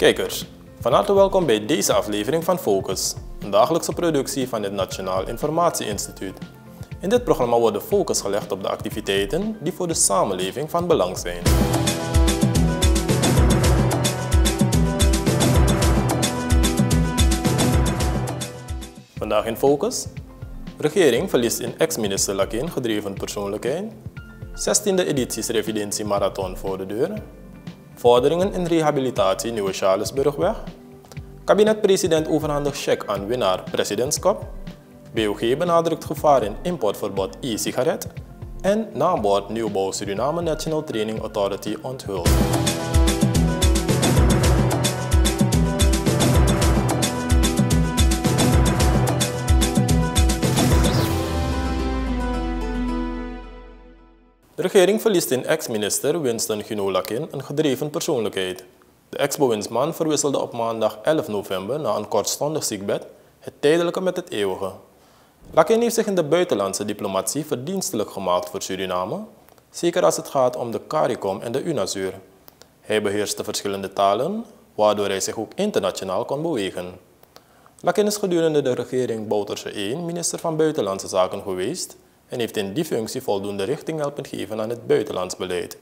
Kijkers, van harte welkom bij deze aflevering van Focus, een dagelijkse productie van het Nationaal Informatie Instituut. In dit programma wordt de focus gelegd op de activiteiten die voor de samenleving van belang zijn. Vandaag in Focus. Regering verliest in ex-minister Lakin gedreven persoonlijkheid. 16e edities Revidentie Marathon voor de deur. Vorderingen in rehabilitatie Nieuwe Charlesburgweg. Kabinet-president overhandigt cheque aan winnaar presidentschap. BOG benadrukt gevaar in importverbod e-sigaret. En naambord Nieuwbouw Suriname National Training Authority onthult. De regering verliest in ex-minister Winston Ginolakin een gedreven persoonlijkheid. De ex-bewindsman verwisselde op maandag 11 november na een kortstondig ziekbed het tijdelijke met het eeuwige. Lakin heeft zich in de buitenlandse diplomatie verdienstelijk gemaakt voor Suriname, zeker als het gaat om de CARICOM en de UNASUR. Hij beheerste verschillende talen, waardoor hij zich ook internationaal kon bewegen. Lakin is gedurende de regering Bouterse I minister van Buitenlandse Zaken geweest en heeft in die functie voldoende richting helpen geven aan het buitenlands beleid.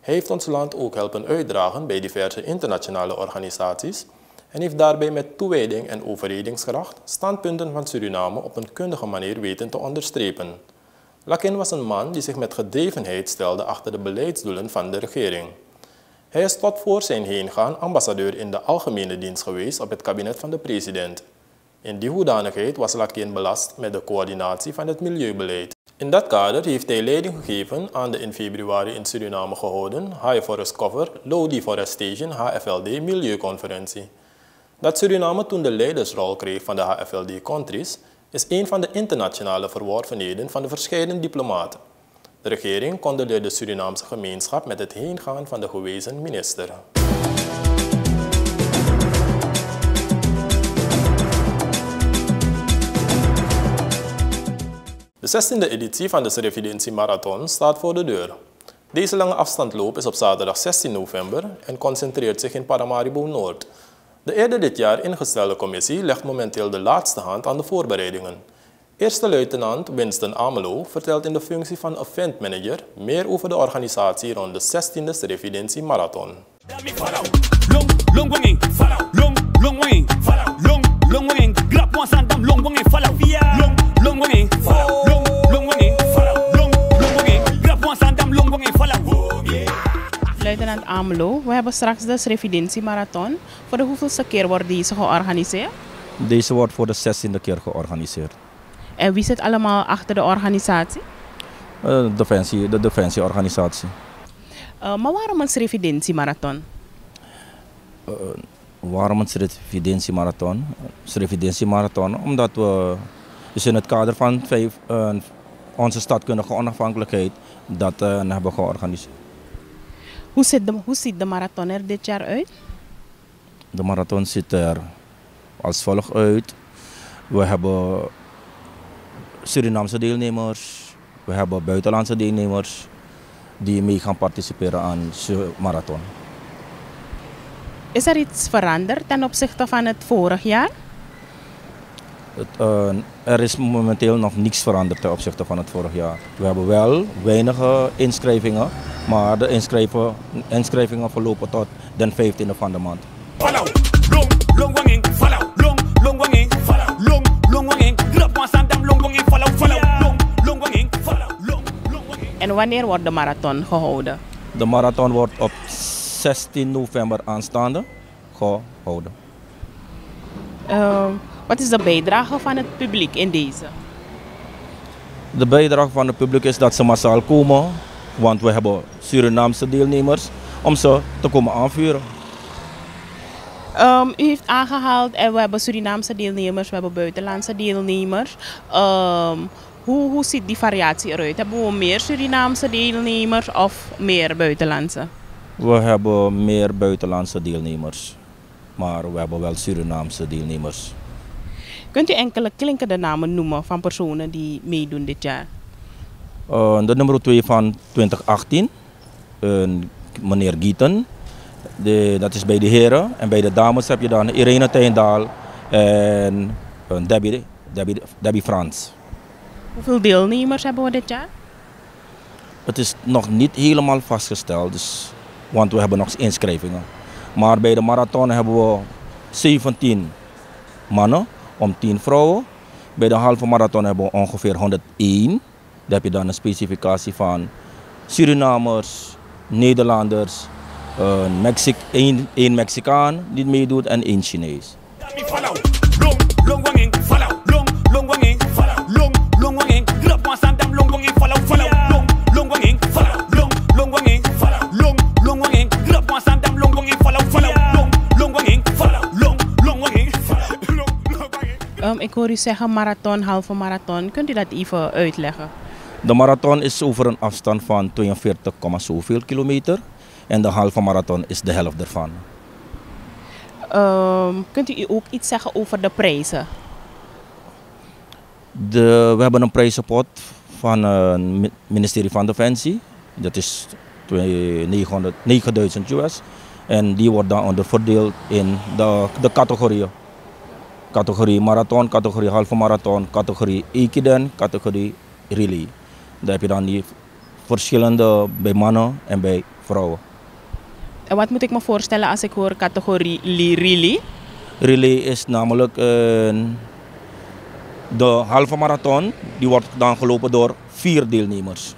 Hij heeft ons land ook helpen uitdragen bij diverse internationale organisaties en heeft daarbij met toewijding en overredingskracht standpunten van Suriname op een kundige manier weten te onderstrepen. Lakin was een man die zich met gedrevenheid stelde achter de beleidsdoelen van de regering. Hij is tot voor zijn heengaan ambassadeur in de algemene dienst geweest op het kabinet van de president. In die hoedanigheid was Lakin belast met de coördinatie van het milieubeleid. In dat kader heeft hij leiding gegeven aan de in februari in Suriname gehouden High Forest Cover Low Deforestation HFLD Milieuconferentie. Dat Suriname toen de leidersrol kreeg van de HFLD-countries is een van de internationale verworvenheden van de verschillende diplomaten. De regering condoleerde de Surinaamse gemeenschap met het heengaan van de gewezen minister. De 16e editie van de Revidentie Marathon staat voor de deur. Deze lange afstandloop is op zaterdag 16 november en concentreert zich in Paramaribo Noord. De eerder dit jaar ingestelde commissie legt momenteel de laatste hand aan de voorbereidingen. Eerste luitenant Winston Amelo vertelt in de functie van event manager meer over de organisatie rond de 16e Revidentie Marathon. Amelo, we hebben straks de Revidentie Marathon. Voor de hoeveelste keer wordt deze georganiseerd? Deze wordt voor de 16e keer georganiseerd. En wie zit allemaal achter de organisatie? Uh, defensie, de Defensieorganisatie. Uh, maar waarom een Revidentie Marathon? Uh, waarom een Revidentie Marathon? Revidentie Marathon omdat we dus in het kader van vijf, onze stadkundige onafhankelijkheid dat hebben georganiseerd. Hoe ziet, de, hoe ziet de marathon er dit jaar uit? De marathon ziet er als volgt uit. We hebben Surinaamse deelnemers, we hebben buitenlandse deelnemers die mee gaan participeren aan de marathon. Is er iets veranderd ten opzichte van het vorig jaar? Het, uh, er is momenteel nog niets veranderd ten opzichte van het vorig jaar. We hebben wel weinige inschrijvingen, maar de inschrijvingen, inschrijvingen verlopen tot den 15e van de maand. En wanneer wordt de marathon gehouden? De marathon wordt op 16 november aanstaande gehouden. Uh, wat is de bijdrage van het publiek in deze? De bijdrage van het publiek is dat ze massaal komen, want we hebben Surinaamse deelnemers, om ze te komen aanvuren. Um, u heeft aangehaald en we hebben Surinaamse deelnemers, we hebben buitenlandse deelnemers. Um, hoe, hoe ziet die variatie eruit? Hebben we meer Surinaamse deelnemers of meer buitenlandse? We hebben meer buitenlandse deelnemers, maar we hebben wel Surinaamse deelnemers. Kunt u enkele klinkende namen noemen van personen die meedoen dit jaar? Uh, de nummer 2 van 2018, uh, meneer Gieten. De, dat is bij de heren. En bij de dames heb je dan Irene Teendaal en eh, Debbie, Debbie, Debbie Frans. Hoeveel deelnemers hebben we dit jaar? Het is nog niet helemaal vastgesteld, dus, want we hebben nog inschrijvingen. Maar bij de marathon hebben we 17 mannen om 10 vrouwen. Bij de halve marathon hebben we ongeveer 101. Daar heb je dan een specificatie van Surinamers, Nederlanders, een Mexi één, Mexicaan die meedoet en één Chinees. Um, ik hoor u zeggen marathon, halve marathon. Kunt u dat even uitleggen? De marathon is over een afstand van 42, zoveel kilometer. En de halve marathon is de helft ervan. Um, kunt u ook iets zeggen over de prijzen? De, we hebben een prijzenpot van het ministerie van Defensie. Dat is 900, 9000 US. En die wordt dan onderverdeeld in de, de categorieën. Categorie marathon, categorie halve marathon, categorie Ekiden, categorie relay. Daar heb je dan die verschillende bij mannen en bij vrouwen. En wat moet ik me voorstellen als ik hoor categorie relay? Relay is namelijk de halve marathon. Die wordt dan gelopen door vier deelnemers.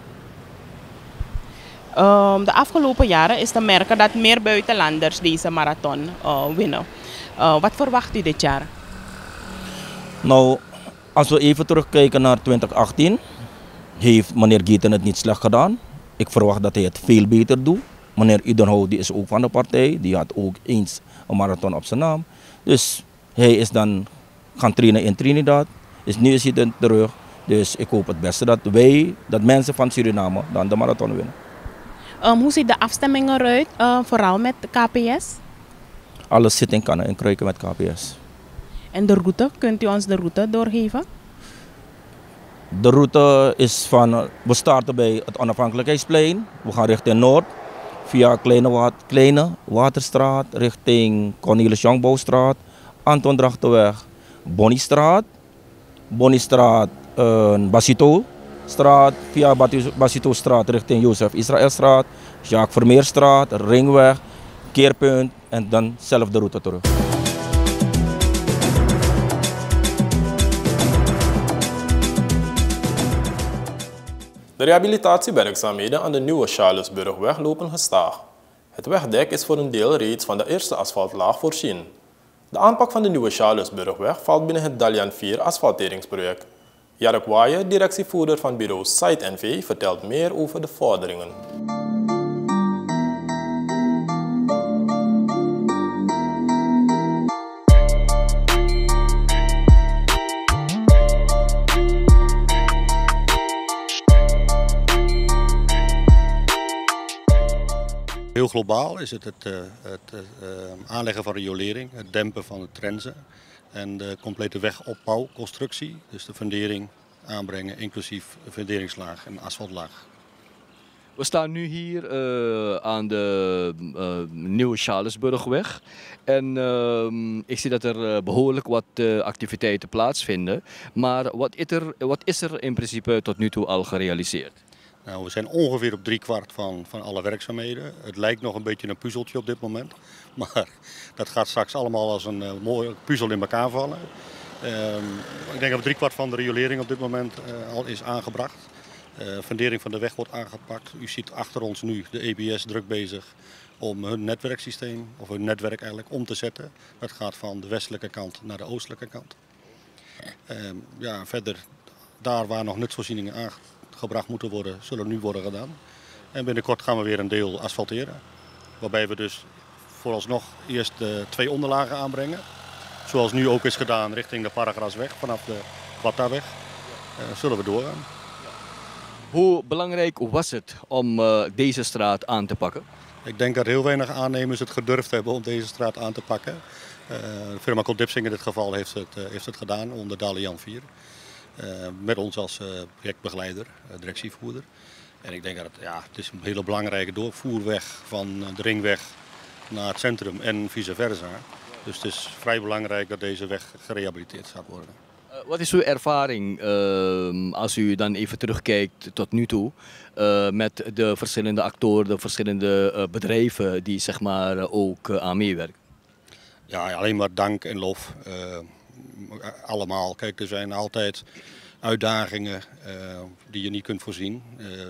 Um, de afgelopen jaren is te merken dat meer buitenlanders deze marathon uh, winnen. Uh, wat verwacht u dit jaar? Nou, als we even terugkijken naar 2018, heeft meneer Gieten het niet slecht gedaan. Ik verwacht dat hij het veel beter doet. Meneer Udenhout die is ook van de partij, die had ook eens een marathon op zijn naam. Dus hij is dan gaan trainen in Trinidad. Dus nu is hij terug. Dus ik hoop het beste dat wij, dat mensen van Suriname, dan de marathon winnen. Um, hoe ziet de afstemming eruit, uh, vooral met KPS? Alles zit in kannen en kruiken met KPS. En de route, kunt u ons de route doorgeven? De route is van, we starten bij het onafhankelijkheidsplein. We gaan richting Noord, via Kleine, Kleine Waterstraat, richting Cornelis Jongbouwstraat, Anton Drachtenweg, Bonniestraat, Bonniestraat, uh, Basito straat, via Basito straat richting Jozef Israëlstraat, Jacques Vermeerstraat, Ringweg, Keerpunt en dan zelf de route terug. De rehabilitatiewerkzaamheden aan de nieuwe Charlesburgweg lopen gestaag. Het wegdek is voor een deel reeds van de eerste asfaltlaag voorzien. De aanpak van de nieuwe Charlesburgweg valt binnen het Dalian 4 asfalteringsproject. Jarek Waaien, directievoerder van bureau Site NV, vertelt meer over de vorderingen. Heel globaal is het het, uh, het uh, aanleggen van riolering, het dempen van het trenzen en de complete wegopbouw, constructie. Dus de fundering aanbrengen, inclusief funderingslaag en asfaltlaag. We staan nu hier aan de Nieuwe Charlesburgweg. En uh, ik zie dat er behoorlijk wat activiteiten plaatsvinden. Maar wat is, er, wat is er in principe tot nu toe al gerealiseerd? Nou, we zijn ongeveer op drie kwart van, van alle werkzaamheden. Het lijkt nog een beetje een puzzeltje op dit moment. Maar dat gaat straks allemaal als een uh, mooie puzzel in elkaar vallen. Uh, ik denk dat drie kwart van de riolering op dit moment uh, al is aangebracht. Uh, fundering van de weg wordt aangepakt. U ziet achter ons nu de EBS druk bezig om hun netwerksysteem, of hun netwerk eigenlijk, om te zetten. Dat gaat van de westelijke kant naar de oostelijke kant. Ehm, ja, verder, daar waar nog nutsvoorzieningen aangebracht gebracht moeten worden, zullen nu worden gedaan. En binnenkort gaan we weer een deel asfalteren. Waarbij we dus vooralsnog eerst de twee onderlagen aanbrengen. Zoals nu ook is gedaan richting de Paragrasweg vanaf de Quattaweg. Uh, zullen we doorgaan. Hoe belangrijk was het om uh, deze straat aan te pakken? Ik denk dat heel weinig aannemers het gedurfd hebben om deze straat aan te pakken. Uh, firma Dipsing in dit geval heeft het, heeft het gedaan onder Dalian 4. Eh, met ons als eh, projectbegeleider, eh, directievoerder. En ik denk dat het, ja, het is een hele belangrijke doorvoerweg van de ringweg naar het centrum en vice versa. Dus het is vrij belangrijk dat deze weg gerehabiliteerd gaat worden. Uh, wat is uw ervaring uh, als u dan even terugkijkt tot nu toe uh, met de verschillende actoren, de verschillende bedrijven die zeg maar ook aan meewerken? Ja, alleen maar dank en lof. Allemaal. Kijk, er zijn altijd uitdagingen die je niet kunt voorzien.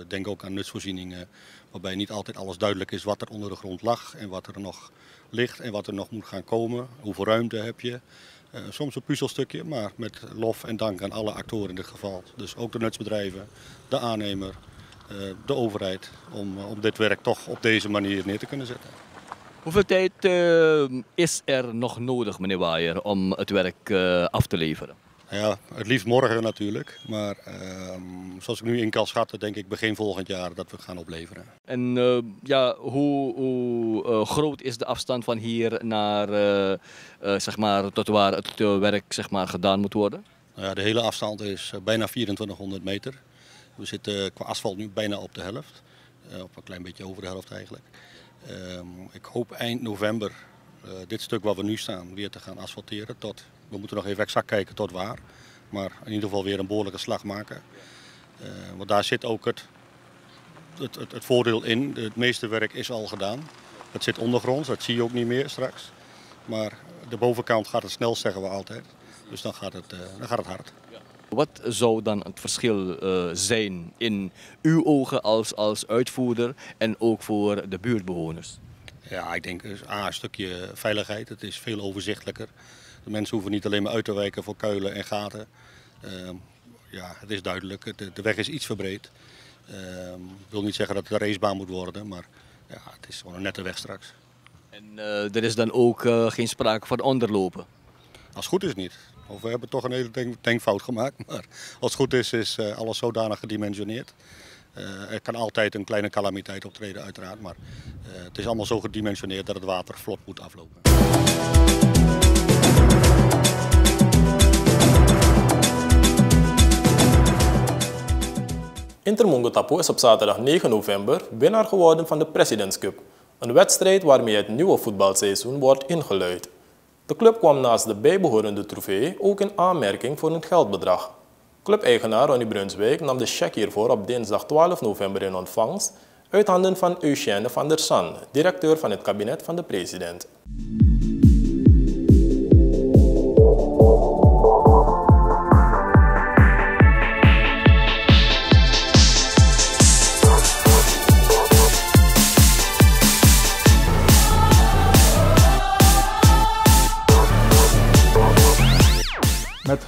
denk ook aan nutsvoorzieningen waarbij niet altijd alles duidelijk is wat er onder de grond lag en wat er nog ligt en wat er nog moet gaan komen. Hoeveel ruimte heb je? Uh, soms een puzzelstukje, maar met lof en dank aan alle actoren in dit geval. Dus ook de nutsbedrijven, de aannemer, de overheid, om, om dit werk toch op deze manier neer te kunnen zetten. Hoeveel tijd uh, is er nog nodig, meneer Waaier, om het werk af te leveren? Ja, het liefst morgen natuurlijk. Maar ehm, zoals ik nu in kan schatten, denk ik begin volgend jaar dat we gaan opleveren. En uh, ja, hoe, hoe uh, groot is de afstand van hier naar, zeg maar, tot waar het werk zeg maar, gedaan moet worden? Nou ja, de hele afstand is bijna 2400 meter. We zitten qua asfalt nu bijna op de helft. op een klein beetje over de helft eigenlijk. Ehm, ik hoop eind november dit stuk waar we nu staan weer te gaan asfalteren tot we moeten nog even exact kijken tot waar. Maar in ieder geval weer een behoorlijke slag maken. Uh, want daar zit ook het, het, het, voordeel in. Het meeste werk is al gedaan. Het zit ondergronds, dat zie je ook niet meer straks. Maar de bovenkant gaat het snel, zeggen we altijd. Dus dan gaat het, uh, dan gaat het hard. Wat zou dan het verschil uh, zijn in uw ogen als, als uitvoerder en ook voor de buurtbewoners? Ja, ik denk A, een stukje veiligheid. Het is veel overzichtelijker. De mensen hoeven niet alleen maar uit te wijken voor kuilen en gaten. Ehm, ja, het is duidelijk, de, de weg is iets verbreed. Ehm, ik wil niet zeggen dat het een racebaan moet worden, maar ja, het is gewoon een nette weg straks. En uh, er is dan ook geen sprake van onderlopen? Als het goed is niet. Of we hebben toch een hele denk denkfout gemaakt. Maar als het goed is, is uh, alles zodanig gedimensioneerd. er kan altijd een kleine calamiteit optreden uiteraard. Maar het is allemaal zo gedimensioneerd dat het water vlot moet aflopen. Inter is op zaterdag 9 november winnaar geworden van de Presidents Cup. Een wedstrijd waarmee het nieuwe voetbalseizoen wordt ingeluid. De club kwam naast de bijbehorende trofee ook in aanmerking voor een geldbedrag. Clubeigenaar Ronnie Brunswijk nam de cheque hiervoor op dinsdag 12 november in ontvangst uit handen van Eugène van der San, directeur van het kabinet van de president.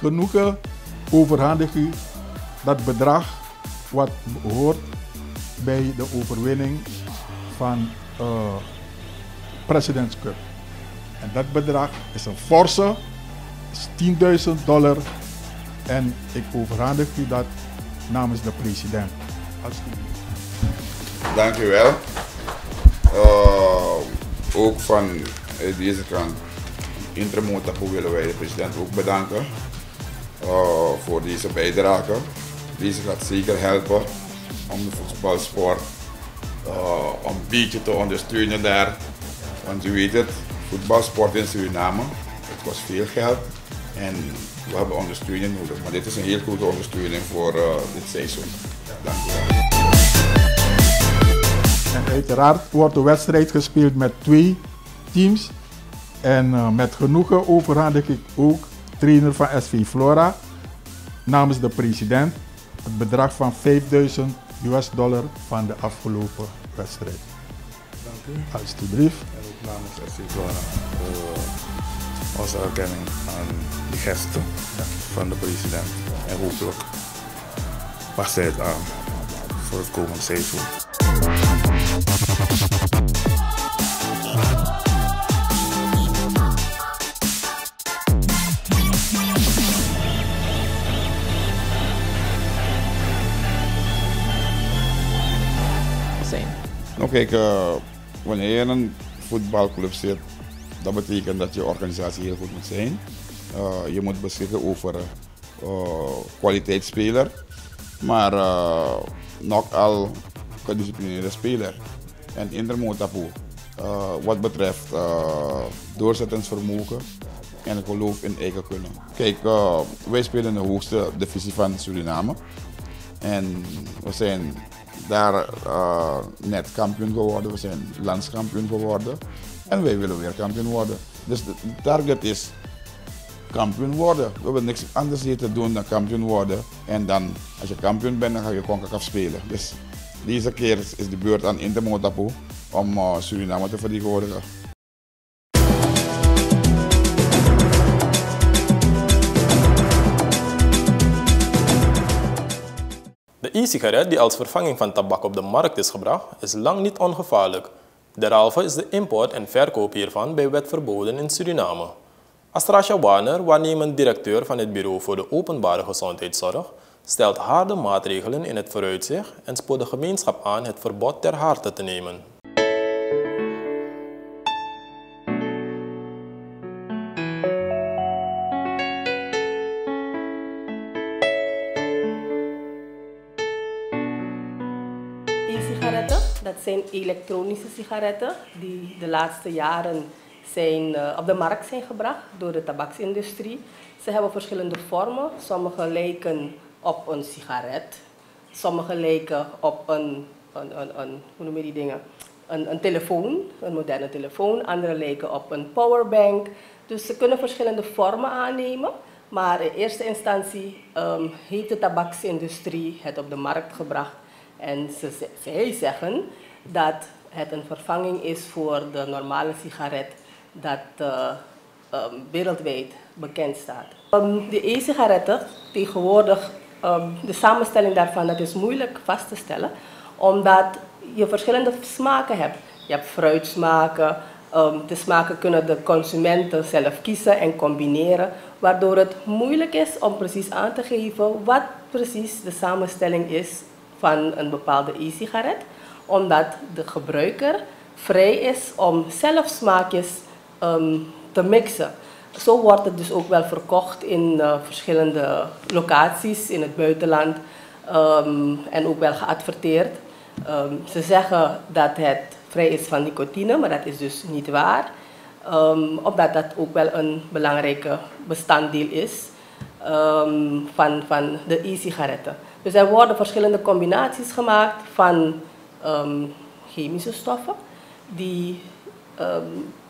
Genoegen overhandig u dat bedrag wat hoort bij de overwinning van uh, President's Cup. En dat bedrag is een forse, is 10.000 dollar. En ik overhandig u dat namens de president. Dank u wel. Uh, ook van deze kant, Intermotapo willen wij de president ook bedanken uh, voor deze bijdrage. Deze gaat zeker helpen om de voetbalsport uh, een beetje te ondersteunen daar. Want u weet het, voetbalsport in Suriname, het kost veel geld en we hebben ondersteuning nodig. Maar dit is een heel goede ondersteuning voor uh, dit seizoen. Dank u wel. En uiteraard wordt de wedstrijd gespeeld met twee teams. En uh, met genoegen overhandig ik ook trainer van SV Flora, namens de president het bedrag van 5000 US dollar van de afgelopen wedstrijd. Dank u. Alsjeblieft. En ook namens SV Flora uh, onze erkenning aan de gesten van de president. En hopelijk past hij het aan voor het komende seizoen. Nou kijk, uh, wanneer je in een voetbalclub zit, dat betekent dat je organisatie heel goed moet zijn. Uh, je moet beschikken over uh, kwaliteitsspeler, maar nog al gedisciplineerde speler. En Inter Motapu uh, wat betreft doorzettingsvermogen en geloof in eigen kunnen. Kijk, wij spelen in de hoogste divisie van Suriname. En we zijn daar net kampioen geworden, we zijn landskampioen geworden. En wij willen weer kampioen worden. Dus de target is kampioen worden. We hebben niks anders hier te doen dan kampioen worden. En dan, als je kampioen bent, dan ga je CONCACAF spelen. Dus deze keer is de beurt aan Intermotapo om uh, Suriname te vertegenwoordigen. E-sigaret die als vervanging van tabak op de markt is gebracht, is lang niet ongevaarlijk. Derhalve is de import en verkoop hiervan bij wet verboden in Suriname. Astrasha Warner, waarnemend directeur van het Bureau voor de Openbare Gezondheidszorg, stelt harde maatregelen in het vooruitzicht en spoort de gemeenschap aan het verbod ter harte te nemen. Elektronische sigaretten die de laatste jaren zijn, uh, op de markt zijn gebracht door de tabaksindustrie. Ze hebben verschillende vormen. Sommige lijken op een sigaret. Sommige lijken op een, een, een, een hoe noem je die dingen? Een, een telefoon, een moderne telefoon. Andere lijken op een powerbank. Dus ze kunnen verschillende vormen aannemen. Maar in eerste instantie um, heeft de tabaksindustrie het op de markt gebracht. En ze, zij zeggen dat het een vervanging is voor de normale sigaret dat uh, um, wereldwijd bekend staat. Um, de e-sigaretten tegenwoordig, um, de samenstelling daarvan, dat is moeilijk vast te stellen, omdat je verschillende smaken hebt. Je hebt fruitsmaken, de smaken kunnen de consumenten zelf kiezen en combineren, waardoor het moeilijk is om precies aan te geven wat precies de samenstelling is van een bepaalde e-sigaret, omdat de gebruiker vrij is om zelf smaakjes um, te mixen. Zo wordt het dus ook wel verkocht in uh, verschillende locaties in het buitenland um, en ook wel geadverteerd. Um, ze zeggen dat het vrij is van nicotine, maar dat is dus niet waar. Omdat dat ook wel een belangrijke bestanddeel is van, van de e-sigaretten. Dus er worden verschillende combinaties gemaakt van chemische stoffen die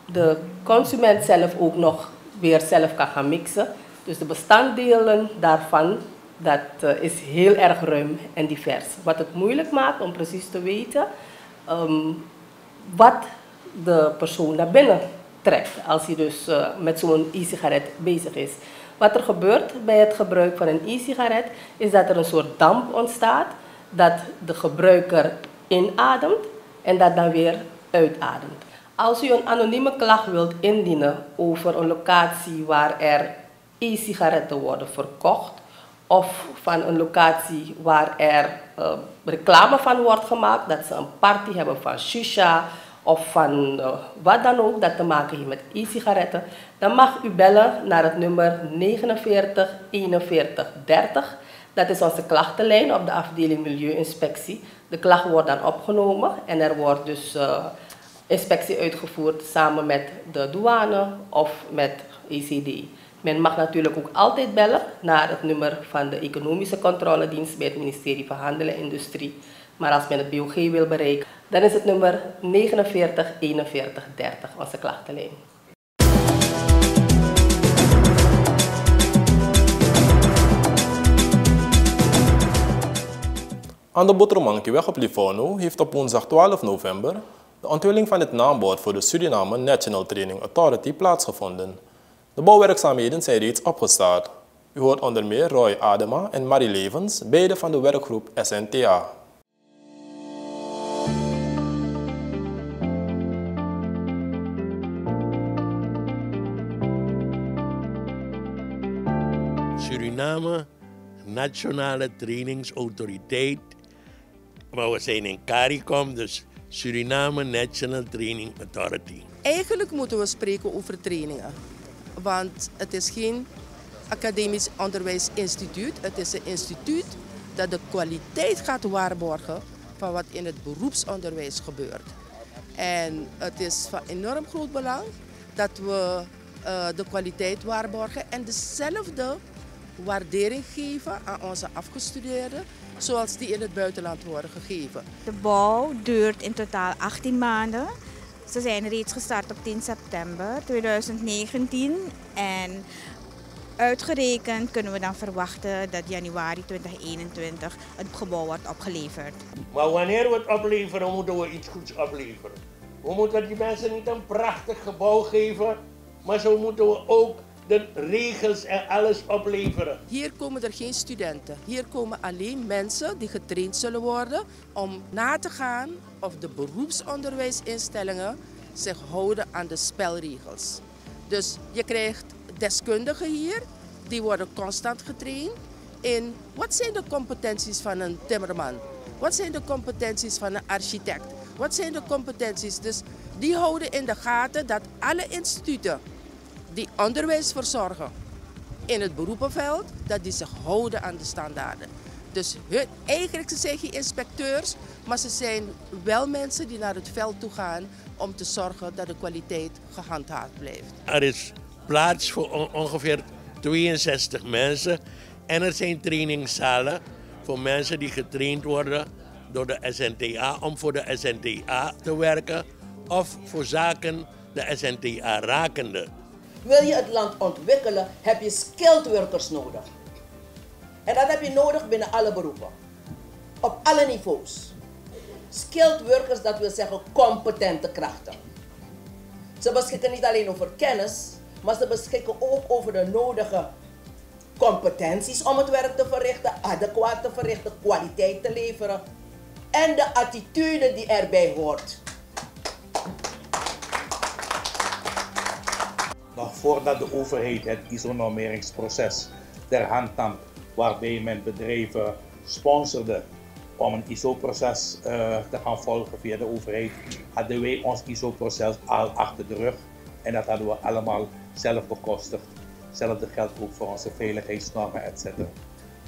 de consument zelf ook nog weer zelf kan gaan mixen. Dus de bestanddelen daarvan, dat uh, is heel erg ruim en divers. Wat het moeilijk maakt om precies te weten um, wat de persoon naar binnen trekt als hij dus uh, met zo'n e-sigaret bezig is. Wat er gebeurt bij het gebruik van een e-sigaret is dat er een soort damp ontstaat dat de gebruiker inademt en dat dan weer uitademt. Als u een anonieme klacht wilt indienen over een locatie waar er e-sigaretten worden verkocht, of van een locatie waar er uh, reclame van wordt gemaakt, dat ze een party hebben van shisha of van uh, wat dan ook dat te maken heeft met e-sigaretten, dan mag u bellen naar het nummer 49 41 30. Dat is onze klachtenlijn op de afdeling Milieuinspectie. De klacht wordt dan opgenomen en er wordt dus uh, inspectie uitgevoerd samen met de douane of met ECD. Men mag natuurlijk ook altijd bellen naar het nummer van de Economische Controledienst bij het ministerie van Handel en Industrie. Maar als men het BOG wil bereiken, dan is het nummer 49 41 30, onze klachtenlijn. Aan de Botromankieweg op Livorno heeft op woensdag 12 november de onthulling van het naambord voor de Suriname National Training Authority plaatsgevonden. De bouwwerkzaamheden zijn reeds opgestart. U hoort onder meer Roy Adema en Marie Levens, beide van de werkgroep SNTA. Suriname Nationale Trainingsautoriteit. Maar we zijn in CARICOM, dus Suriname National Training Authority. Eigenlijk moeten we spreken over trainingen. Want het is geen academisch onderwijsinstituut. Het is een instituut dat de kwaliteit gaat waarborgen van wat in het beroepsonderwijs gebeurt. En het is van enorm groot belang dat we uh, de kwaliteit waarborgen en dezelfde waardering geven aan onze afgestudeerden zoals die in het buitenland worden gegeven. De bouw duurt in totaal 18 maanden. Ze zijn reeds gestart op 10 september 2019 en uitgerekend kunnen we dan verwachten dat januari 2021 het gebouw wordt opgeleverd. Maar wanneer we het opleveren, moeten we iets goeds opleveren. We moeten die mensen niet een prachtig gebouw geven, maar zo moeten we ook de regels en alles opleveren. Hier komen er geen studenten. Hier komen alleen mensen die getraind zullen worden om na te gaan of de beroepsonderwijsinstellingen zich houden aan de spelregels. Dus je krijgt deskundigen hier, die worden constant getraind in wat zijn de competenties van een timmerman? Wat zijn de competenties van een architect? Wat zijn de competenties? Dus die houden in de gaten dat alle instituten die onderwijs verzorgen in het beroepenveld, dat die zich houden aan de standaarden. Dus hun, eigenlijk ze zijn geen inspecteurs, maar ze zijn wel mensen die naar het veld toe gaan om te zorgen dat de kwaliteit gehandhaafd blijft. Er is plaats voor ongeveer 62 mensen en er zijn trainingszalen voor mensen die getraind worden door de SNTA om voor de SNTA te werken of voor zaken de SNTA rakende. Wil je het land ontwikkelen, heb je skilled workers nodig. En dat heb je nodig binnen alle beroepen. Op alle niveaus. Skilled workers, dat wil zeggen competente krachten. Ze beschikken niet alleen over kennis, maar ze beschikken ook over de nodige competenties om het werk te verrichten, adequaat te verrichten, kwaliteit te leveren en de attitude die erbij hoort. Nog voordat de overheid het ISO-normeringsproces ter hand nam, waarbij men bedrijven sponsorde om een ISO-proces uh, te gaan volgen via de overheid, hadden wij ons ISO-proces al achter de rug en dat hadden we allemaal zelf bekostigd. Hetzelfde geldt ook voor onze veiligheidsnormen, etc.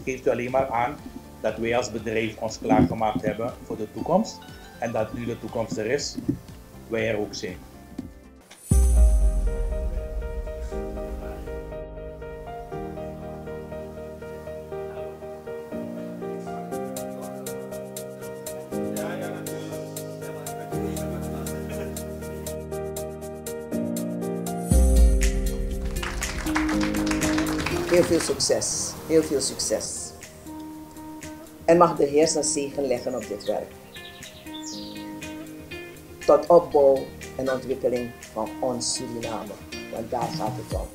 Geeft u alleen maar aan dat wij als bedrijf ons klaargemaakt hebben voor de toekomst en dat nu de toekomst er is, wij er ook zijn. Succes. Heel veel succes. En mag de Heer zijn zegen leggen op dit werk. Tot opbouw en ontwikkeling van ons Suriname. Want daar gaat het om.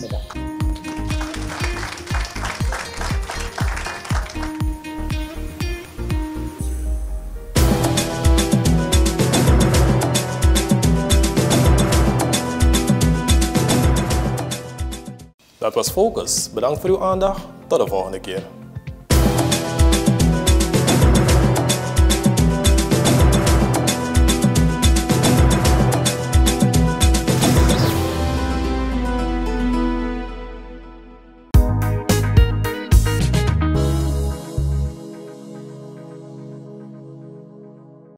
Bedankt. Was Focus. Bedankt voor uw aandacht. Tot de volgende keer.